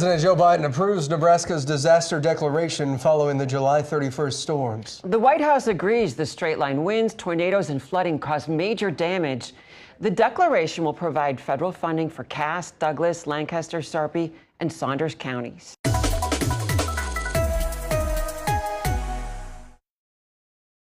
President Joe Biden approves Nebraska's disaster declaration following the July 31st storms. The White House agrees the straight line winds, tornadoes, and flooding caused major damage. The declaration will provide federal funding for Cass, Douglas, Lancaster, Sarpy, and Saunders counties.